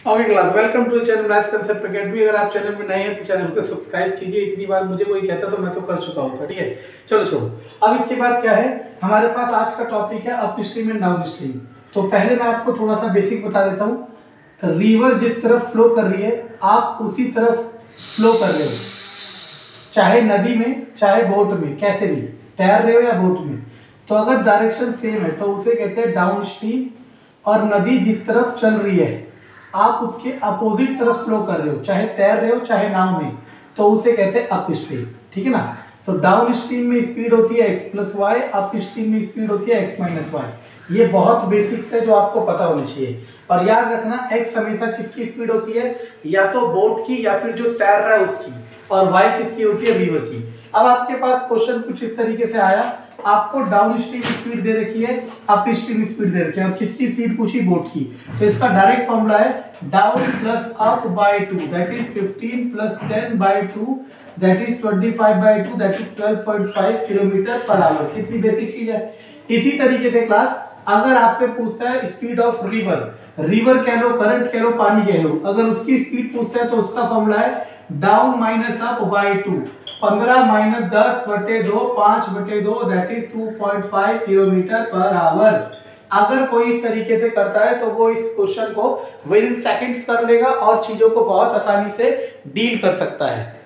Okay class welcome to channel maths concept academy अगर आप channel में नए हैं तो चैनल को सब्सक्राइब कीजिए। इतनी बार मुझे कोई कहता तो मैं तो कर चुका होता ठीक है? चलो, छोड़ो। अब इसके बाद क्या है? हमारे पास आज का टॉपिक है upstream and downstream तो पहले मैं आपको थोड़ा सा बेसिक बता देता हूँ। रिवर जिस तरफ़ फ्लो कर रही है, आप उसी तरफ़ फ्लो कर रहे हो। चाहे नदी में, चाहे बोट में, कैसे भी। तैर रहे हो या बोट में। तो अगर डायरेक्शन सेम है तो उसे कहते हैं डाउन स्ट्रीम और नदी जिस तरफ़ चल रही है। आप उसके अपोजिट तरफ़ फ्लो कर रहे हो, चाहे तैर रहे हो, चाहे नाव में तो उसे कहते हैं अप स्ट्रीम ठीक है ना? तो डाउन स्ट्रीम में स्पीड होती है x plus Y upstream में स्पीड होती है एक्स माइनस वाई ये बहुत बेसिक्स है जो आपको पता होना चाहिए। और याद रखना एक्स हमेशा किसकी स्पीड होती है? या तो बोट की या फिर जो तैर रहा है उसकी। और वाई किसकी होती है? रिवर की। अब आपके पास क्वेश्चन कुछ इस तरीके से आया। आपको डाउन स्ट्रीम स्पीड दे रखी है अप स्ट्रीम स्पीड दे रखी है। और किसकी स्पीड पूछी? बोट की। तो इसका डायरेक्ट फॉर्मूला है down plus up by two that is 15 plus 10 by two that is 25 by two that is 12.5 kilometre per hour कितनी बेसिक चीज़ है? इसी तरीके से क्लास अगर आपसे पूछता है स्पीड ऑफ़ रिवर रिवर कह लो करंट कह लो, पानी कह लो, अगर उसकी स्पीड पूछता है तो उसका फॉर्मूला है down minus up by two पंद्रह माइनस दस बटे दो, पाँच बटे दो that is two point five kilometre per hour अगर कोई इस तरीके से करता है तो वो इस क्वेश्चन को विद इन सेकेंड्स कर लेगा और चीज़ों को बहुत आसानी से डील कर सकता है।